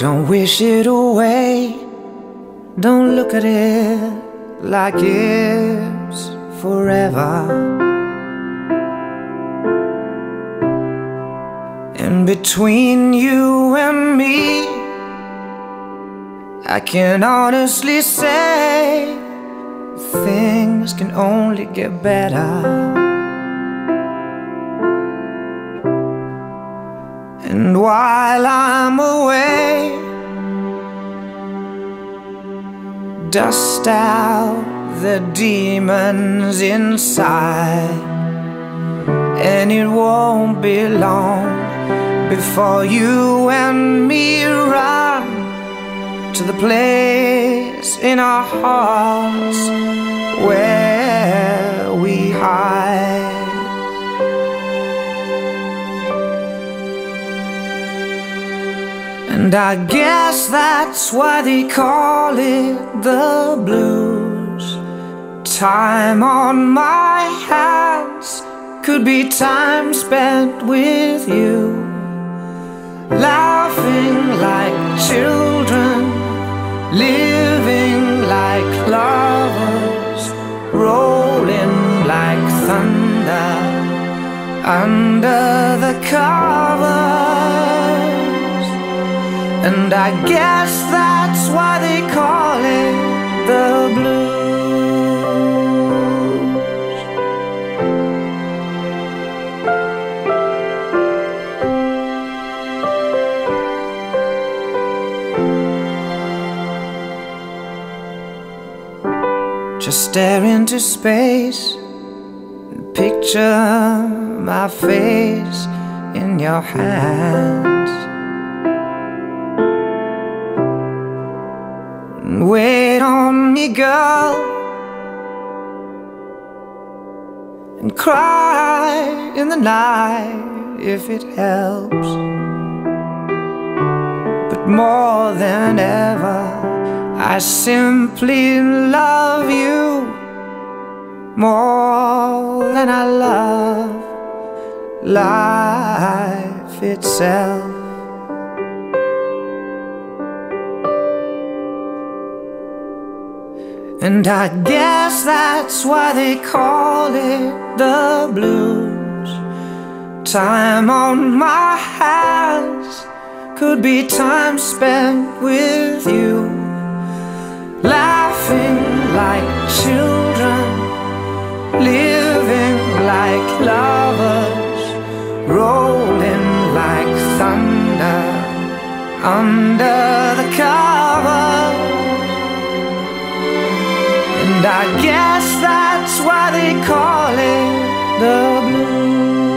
Don't wish it away. Don't look at it like it's forever. And between you and me, I can honestly say things can only get better. And while I'm away, dust out the demons inside. And it won't be long before you and me run to the place in our hearts where And I guess that's why they call it the blues. Time on my hands could be time spent with you. Laughing like children, living like lovers, rolling like thunder under the covers. And I guess that's why they call it the blues. Just stare into space and picture my face in your hands. Wait on me, girl, and cry in the night if it helps. But more than ever, I simply love you more than I love life itself. And I guess that's why they call it the blues. Time on my hands could be time spent with you. Laughing like children, living like lovers, rolling like thunder under the covers. And I guess that's why they call it the blues.